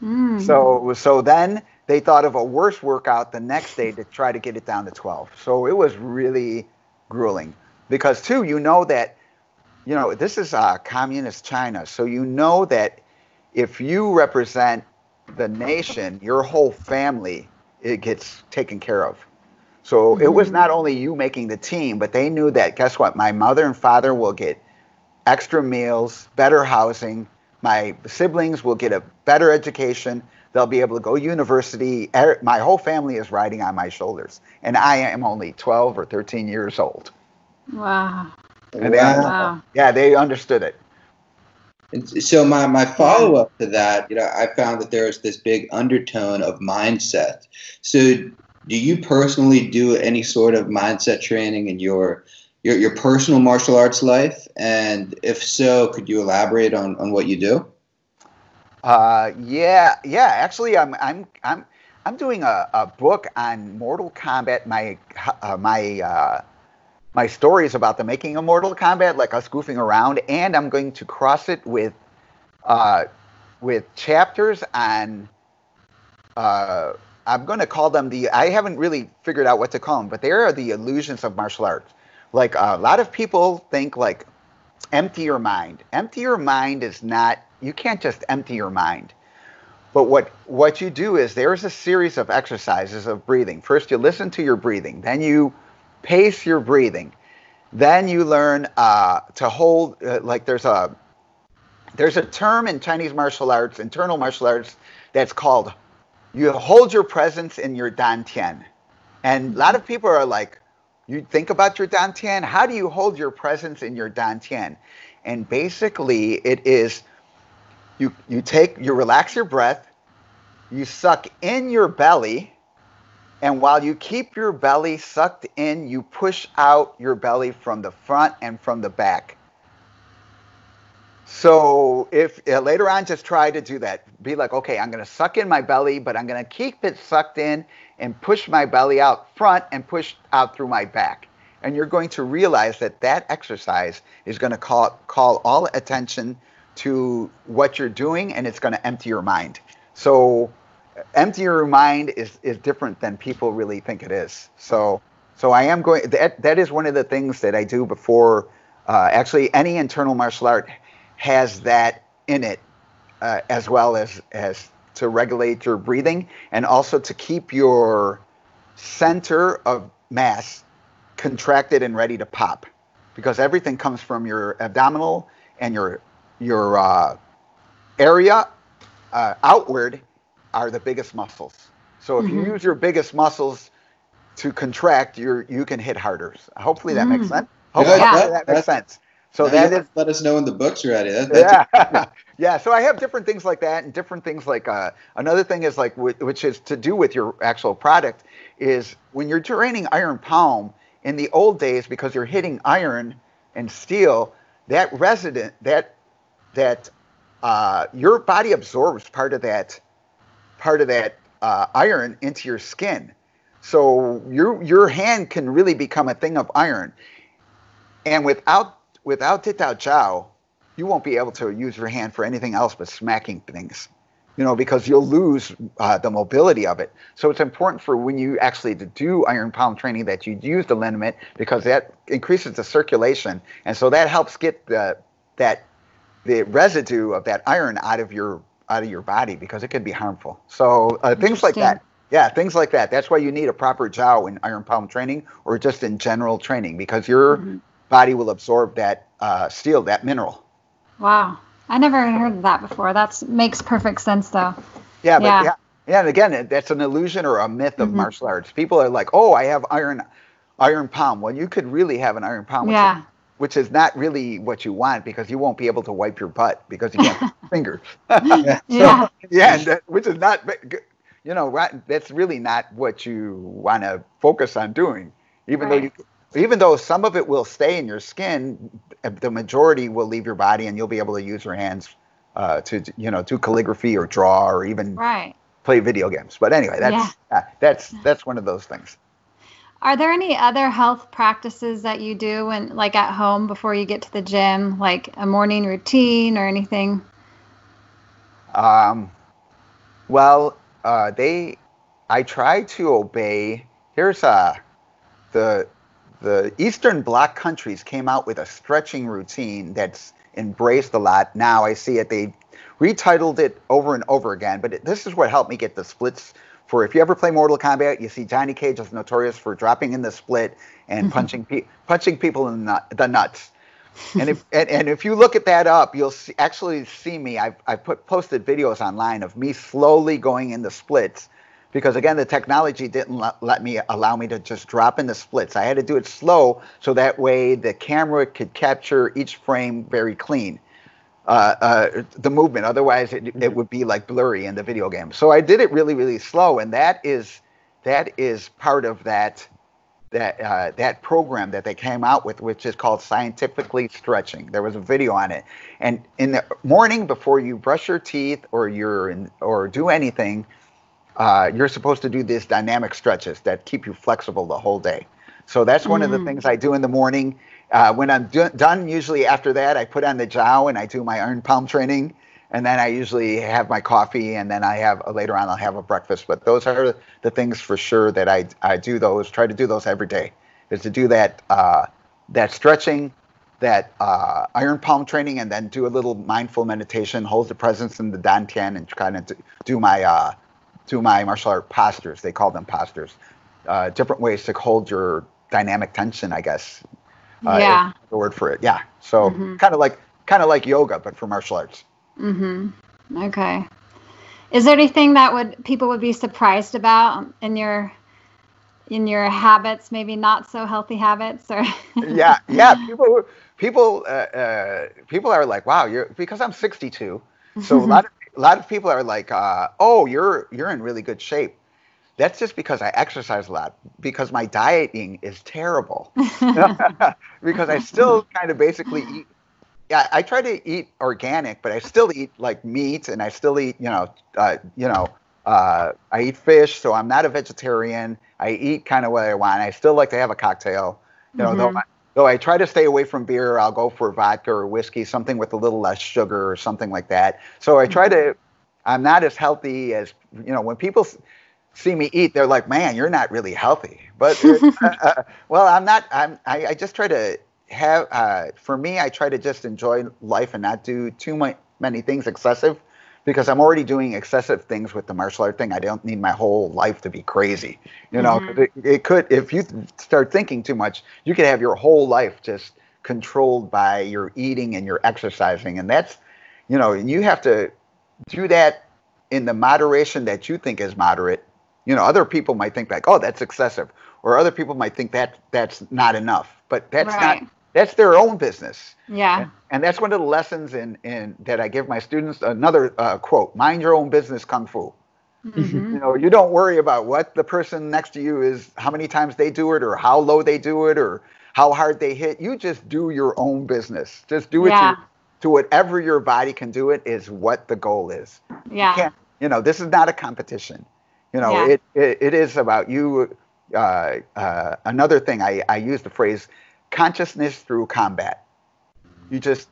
[SPEAKER 2] Mm. So so then they thought of a worse workout the next day to try to get it down to 12. So it was really grueling because too you know that you know this is uh, communist China, so you know that if you represent the nation, your whole family it gets taken care of. So it was not only you making the team, but they knew that guess what? My mother and father will get extra meals, better housing. My siblings will get a better education. They'll be able to go university. Er, my whole family is riding on my shoulders, and I am only 12 or 13 years old.
[SPEAKER 1] Wow.
[SPEAKER 2] And they, wow. Yeah, they understood it.
[SPEAKER 3] And so my, my follow up to that, you know, I found that there is this big undertone of mindset. So do you personally do any sort of mindset training in your your, your personal martial arts life? And if so, could you elaborate on, on what you do?
[SPEAKER 2] Uh, yeah, yeah. Actually, I'm I'm I'm I'm doing a, a book on Mortal Kombat. My uh, my uh, my stories about the making of Mortal Kombat, like us goofing around, and I'm going to cross it with uh, with chapters on uh, I'm going to call them the. I haven't really figured out what to call them, but they are the illusions of martial arts. Like a lot of people think, like empty your mind. Empty your mind is not. You can't just empty your mind. But what what you do is there's a series of exercises of breathing. First, you listen to your breathing. Then you pace your breathing. Then you learn uh, to hold. Uh, like there's a there's a term in Chinese martial arts, internal martial arts, that's called you hold your presence in your dantian. And a lot of people are like, you think about your dantian. How do you hold your presence in your dantian? And basically, it is you you take you relax your breath, you suck in your belly, and while you keep your belly sucked in, you push out your belly from the front and from the back. So if uh, later on, just try to do that. Be like, okay, I'm going to suck in my belly, but I'm going to keep it sucked in and push my belly out front and push out through my back. And you're going to realize that that exercise is going to call call all attention to what you're doing, and it's going to empty your mind. So empty your mind is is different than people really think it is. So so I am going. That that is one of the things that I do before. Uh, actually, any internal martial art has that in it, uh, as well as as to regulate your breathing and also to keep your center of mass contracted and ready to pop, because everything comes from your abdominal and your your uh, area uh, outward are the biggest muscles. So if mm-hmm. you use your biggest muscles to contract, you you can hit harder. Hopefully that mm. makes sense. Hopefully yeah. that makes sense.
[SPEAKER 3] So now that is let us know when the book's are ready.
[SPEAKER 2] That, yeah, yeah. So I have different things like that, and different things like uh, another thing is like which is to do with your actual product is when you're training iron palm in the old days because you're hitting iron and steel that resident that that uh, your body absorbs part of that part of that uh, iron into your skin. So your your hand can really become a thing of iron. And without without Dit Da Jow, you won't be able to use your hand for anything else but smacking things, you know, because you'll lose uh, the mobility of it. So it's important for when you actually do iron palm training that you use the liniment because that increases the circulation, and so that helps get the that the residue of that iron out of your out of your body because it could be harmful. So uh, things like that. Yeah, things like that. That's why you need a proper jow in iron palm training or just in general training because your mm-hmm body will absorb that uh, steel, that mineral.
[SPEAKER 1] Wow, I never heard of that before. That makes perfect sense, though.
[SPEAKER 2] Yeah, but yeah. yeah. Yeah, and again, that's an illusion or a myth of mm-hmm. martial arts. People are like, "Oh, I have iron, iron palm." Well, you could really have an iron palm, yeah. Which is not really what you want because you won't be able to wipe your butt because you can't fingers.
[SPEAKER 1] yeah, so,
[SPEAKER 2] yeah, that, which is not, you know, that's really not what you want to focus on doing. Even right. though you even though some of it will stay in your skin, the majority will leave your body, and you'll be able to use your hands uh, to you know do calligraphy or draw or even
[SPEAKER 1] right.
[SPEAKER 2] play video games. But anyway, that's yeah. uh, that's that's one of those things.
[SPEAKER 1] Are there any other health practices that you do when like at home before you get to the gym, like a morning routine or anything?
[SPEAKER 2] Um, well, uh, they, I try to obey. Here's uh, the the Eastern Bloc countries came out with a stretching routine that's embraced a lot. Now I see it. They retitled it over and over again, but it, this is what helped me get the splits. For if you ever play Mortal Kombat, you see Johnny Cage is notorious for dropping in the split and mm-hmm. punching pe- punching people in the, the nuts. and if and, and, if you look at that up, you'll see, actually see me. I've I put posted videos online of me slowly going in the splits because again the technology didn't let, let me allow me to just drop in the splits i had to do it slow so that way the camera could capture each frame very clean uh, uh, the movement otherwise it, it would be like blurry in the video game so i did it really really slow and that is that is part of that that uh, that program that they came out with, which is called scientifically stretching. There was a video on it, and in the morning before you brush your teeth or you're in, or do anything, uh, you're supposed to do these dynamic stretches that keep you flexible the whole day. So that's one mm. of the mm. things I do in the morning. Uh, when I'm do- done, usually after that, I put on the jow and I do my iron palm training. And then I usually have my coffee, and then I have later on I'll have a breakfast. But those are the things for sure that I I do those. Try to do those every day. Is to do that uh, that stretching, that uh, iron palm training and then do a little mindful meditation, hold the presence in the dantian, and kind of do my uh, do my martial art postures. They call them postures. Uh, different ways to hold your dynamic tension, I guess.
[SPEAKER 1] Uh, yeah.
[SPEAKER 2] The word for it. Yeah. So mm-hmm. kind of like kind of like yoga, but for martial arts.
[SPEAKER 1] Mm-hmm. Okay. Is there anything that would people would be surprised about in your in your habits, maybe not so healthy habits, or?
[SPEAKER 2] yeah, yeah. People people uh, uh, people are like, wow, you're because I'm 62, so a lot of a lot of people are like, uh, oh, you're you're in really good shape. That's just because I exercise a lot. Because my dieting is terrible. because I still kind of basically eat. Yeah, I try to eat organic, but I still eat like meat, and I still eat, you know, uh, you know, uh, I eat fish, so I'm not a vegetarian. I eat kind of what I want. I still like to have a cocktail. You know, mm-hmm. though, I, though I try to stay away from beer, I'll go for vodka or whiskey, something with a little less sugar or something like that. So I try to. I'm not as healthy as you know. When people see me eat, they're like, "Man, you're not really healthy." But uh, uh, well, I'm not. I'm. I, I just try to have. Uh, for me, I try to just enjoy life and not do too much, many things excessive because I'm already doing excessive things with the martial art thing. I don't need my whole life to be crazy. You know, mm-hmm. it, it, could, if you start thinking too much, you could have your whole life just controlled by your eating and your exercising. And that's, you know, you have to do that in the moderation that you think is moderate. You know, other people might think like, oh, that's excessive. Or other people might think that that's not enough. But that's right. not that's their own business.
[SPEAKER 1] Yeah.
[SPEAKER 2] And, and, that's one of the lessons in, in that I give my students. Another uh, quote: "Mind your own business, kung fu." Mm-hmm. You know, you don't worry about what the person next to you is, how many times they do it, or how low they do it, or how hard they hit. You just do your own business. Just do it yeah. to, to whatever your body can do. It is what the goal is.
[SPEAKER 1] Yeah.
[SPEAKER 2] You, you know, this is not a competition. You know, yeah. it, it, it is about you. Uh, uh, another thing I, I use the phrase consciousness through combat. You just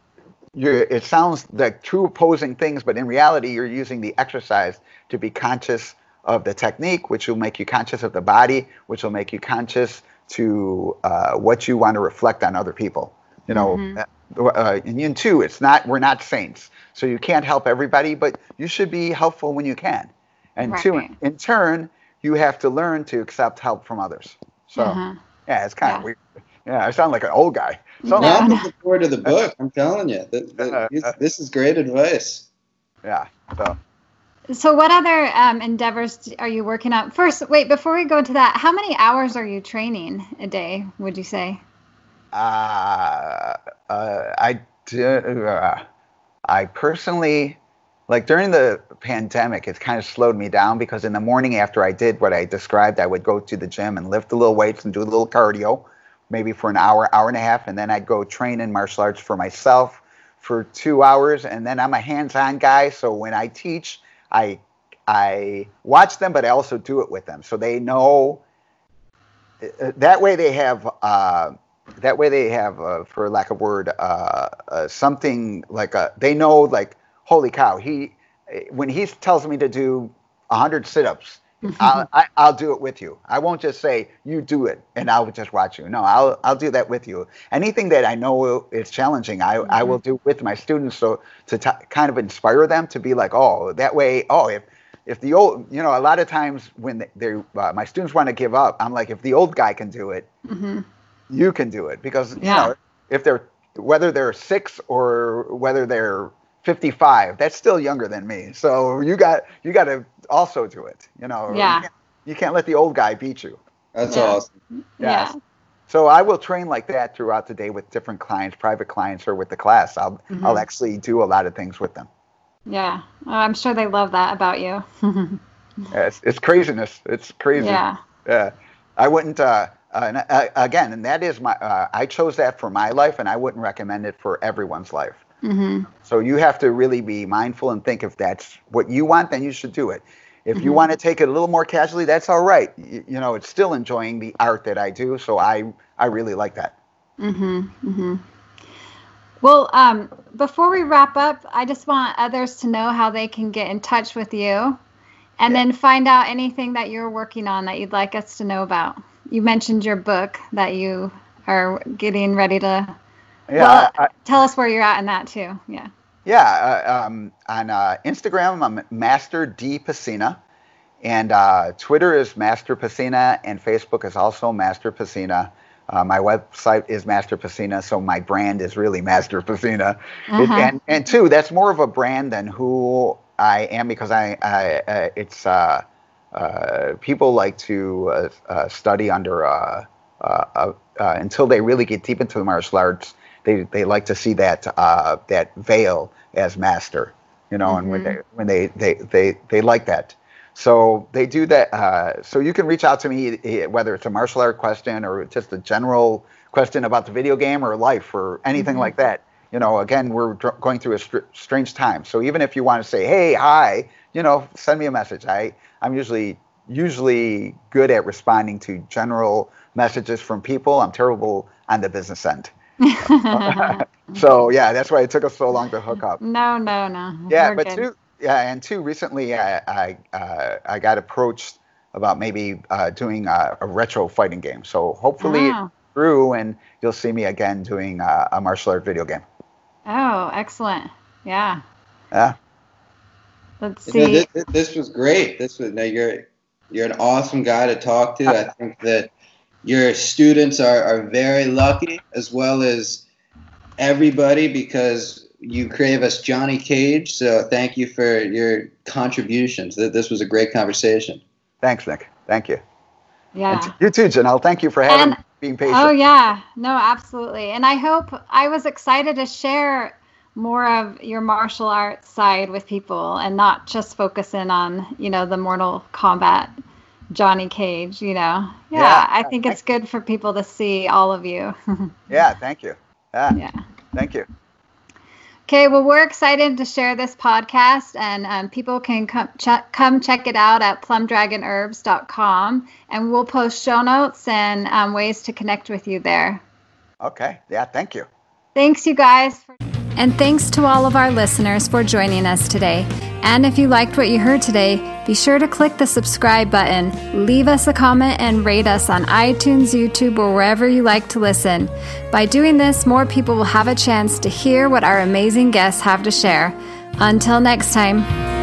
[SPEAKER 2] you it sounds like two opposing things, but in reality, you're using the exercise to be conscious of the technique, which will make you conscious of the body, which will make you conscious to uh, what you want to reflect on other people. You know, mm-hmm. uh, uh in Yin two, it's not we're not saints, so you can't help everybody, but you should be helpful when you can. And right. two, in turn, you have to learn to accept help from others. So mm-hmm. yeah, it's kind yeah. of weird. Yeah, I sound like an old guy.
[SPEAKER 3] So no, I'm looking forward to the book. I'm telling you, that, that, this is great advice.
[SPEAKER 2] Yeah. So.
[SPEAKER 1] So, what other um, endeavors are you working on? First, wait, before we go into that, how many hours are you training a day? Would you say?
[SPEAKER 2] Uh, uh I do. Uh, I personally, like during the pandemic, it kind of slowed me down because in the morning after I did what I described, I would go to the gym and lift a little weights and do a little cardio maybe for an hour, hour and a half, and then I'd go train in martial arts for myself for two hours. And then I'm a hands-on guy, so when I teach, I I watch them, but I also do it with them, so they know. Uh, that way, they have. Uh, that way, they have, uh, for lack of word, uh, uh something like a. They know, like, holy cow! He when he tells me to do 100 sit-ups I'll, I, will i will do it with you. I won't just say you do it and I'll just watch you. No, I'll I'll do that with you. Anything that I know is challenging, I, mm-hmm. I will do with my students. So to t- kind of inspire them to be like, oh, that way. Oh, if if the old, you know, a lot of times when they, they uh, my students want to give up, I'm like, if the old guy can do it, mm-hmm. you can do it because yeah. you know if they're whether they're six or whether they're 55 that's still younger than me. So you got you got to also do it you know.
[SPEAKER 1] Yeah.
[SPEAKER 2] You can't, you can't let the old guy beat you.
[SPEAKER 3] That's yeah. awesome.
[SPEAKER 1] Yes. yeah
[SPEAKER 2] so i will train like that throughout the day with different clients private clients or with the class. I'll mm-hmm. i'll actually do a lot of things with them.
[SPEAKER 1] Yeah. Oh, i'm sure they love that about you.
[SPEAKER 2] Yeah, it's, it's craziness. It's crazy.
[SPEAKER 1] Yeah.
[SPEAKER 2] Yeah. I wouldn't uh, uh, uh, again, and that is my. Uh, I chose that for my life, and I wouldn't recommend it for everyone's life. Mm-hmm. So you have to really be mindful and think if that's what you want, then you should do it. If mm-hmm. you want to take it a little more casually, that's all right. You, you, know, it's still enjoying the art that I do, so I I really like that.
[SPEAKER 1] Mm-hmm. Mm-hmm. Well, um, before we wrap up, I just want others to know how they can get in touch with you, and yeah. then find out anything that you're working on that you'd like us to know about. You mentioned your book that you are getting ready to Yeah. Well, I, tell us where you're at in that too. Yeah.
[SPEAKER 2] Yeah. Uh, um, on uh, Instagram, I'm Master D Pesina. And uh, Twitter is Master Pesina, and Facebook is also Master Pesina. Uh, my website is Master Pesina, so my brand is really Master Pesina. Uh-huh. It, and and two, that's more of a brand than who I am because I, I uh, it's uh, uh, people like to uh, study under until they really get deep into the martial arts. They they like to see that that veil as master, you know, mm-hmm. and when mm-hmm. they when they they they they like that. So they do that. Uh, so you can reach out to me eh, whether it's a martial art question or just a general question about the video game or life or anything mm-hmm. like that. You know, again, we're dr- going through a str- strange time. So even if you want to say, "Hey, hi," you know, send me a message. I I'm usually usually good at responding to general messages from people. I'm terrible on the business end. so yeah, that's why it took us so long to hook up.
[SPEAKER 1] No, no, no.
[SPEAKER 2] Yeah, We're but good. two, yeah, and two recently I I, uh, I got approached about maybe uh, doing a, a, retro fighting game. So hopefully oh. through, and you'll see me again doing a, a martial art video game.
[SPEAKER 1] Oh, excellent! Yeah.
[SPEAKER 2] Yeah.
[SPEAKER 1] Let's see. You
[SPEAKER 3] know, this, this, was great. This was no, you're you're an awesome guy to talk to. I think that your students are, are very lucky, as well as everybody, because you crave us Johnny Cage. So thank you for your contributions. This was a great conversation.
[SPEAKER 2] Thanks, Nick. Thank you.
[SPEAKER 1] Yeah.
[SPEAKER 2] And you too, Janelle. Thank you for having and, being patient.
[SPEAKER 1] Oh yeah, no, absolutely. And I hope I was excited to share more of your martial arts side with people and not just focus in on you know the Mortal Kombat Johnny Cage. You know, yeah, yeah I think it's good for people to see all of you.
[SPEAKER 2] yeah, thank you. Yeah. Yeah. Thank you.
[SPEAKER 1] Okay, well, we're excited to share this podcast, and um, people can come, ch- come check it out at plumdragonherbs.com, and we'll post show notes and um, ways to connect with you there.
[SPEAKER 2] Okay, yeah, thank you.
[SPEAKER 1] Thanks, you guys. For- and thanks to all of our listeners for joining us today. And if you liked what you heard today, be sure to click the subscribe button, leave us a comment, and rate us on iTunes, YouTube, or wherever you like to listen. By doing this, more people will have a chance to hear what our amazing guests have to share. Until next time.